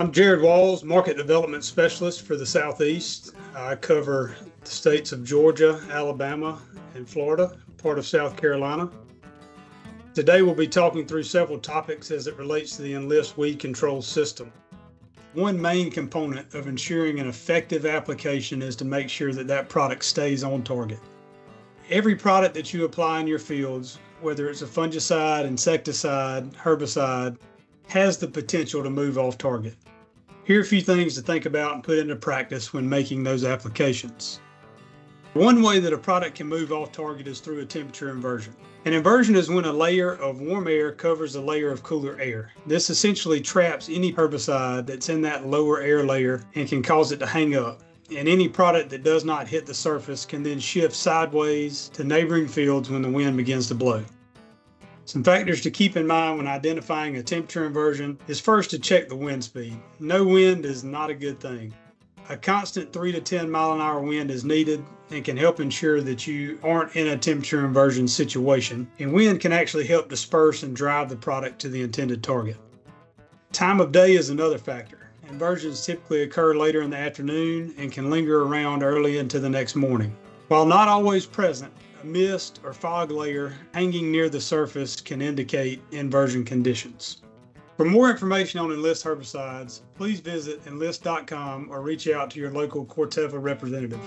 I'm Jared Walls, Market Development Specialist for the Southeast. I cover the states of Georgia, Alabama, and Florida, part of South Carolina. Today we'll be talking through several topics as it relates to the Enlist weed control system. One main component of ensuring an effective application is to make sure that that product stays on target. Every product that you apply in your fields, whether it's a fungicide, insecticide, herbicide, has the potential to move off target. Here are a few things to think about and put into practice when making those applications. One way that a product can move off target is through a temperature inversion. An inversion is when a layer of warm air covers a layer of cooler air. This essentially traps any herbicide that's in that lower air layer and can cause it to hang up. And any product that does not hit the surface can then shift sideways to neighboring fields when the wind begins to blow. Some factors to keep in mind when identifying a temperature inversion is first to check the wind speed. No wind is not a good thing. A constant 3 to 10 mile an hour wind is needed and can help ensure that you aren't in a temperature inversion situation. And wind can actually help disperse and drive the product to the intended target. Time of day is another factor. Inversions typically occur later in the afternoon and can linger around early into the next morning. While not always present, mist or fog layer hanging near the surface can indicate inversion conditions. For more information on Enlist herbicides, please visit enlist.com or reach out to your local Corteva representative.